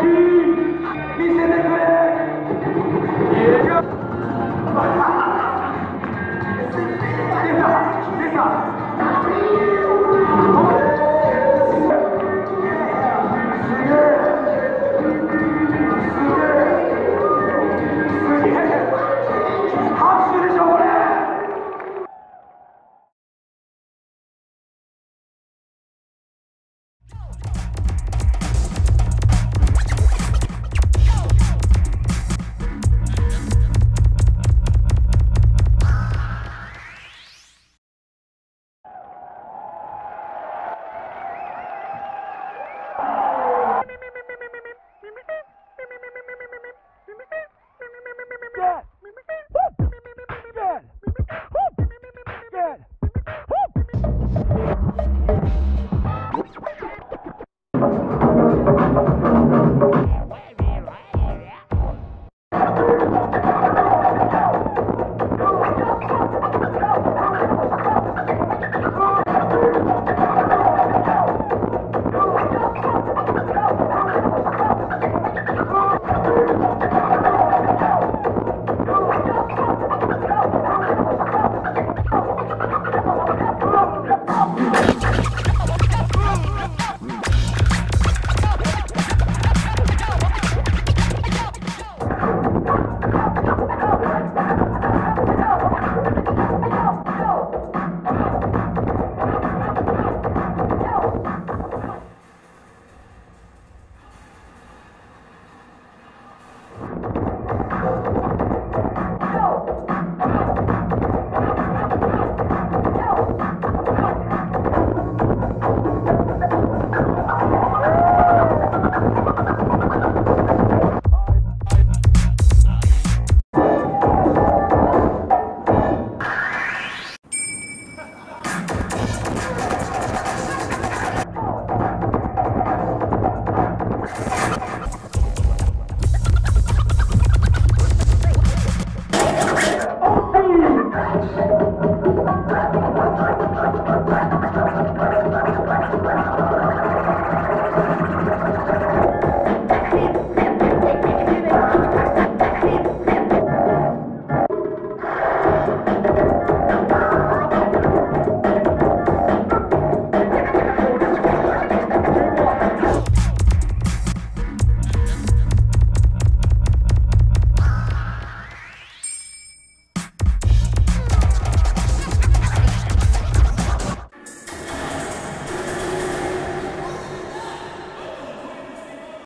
Aqui, me se declara. shit!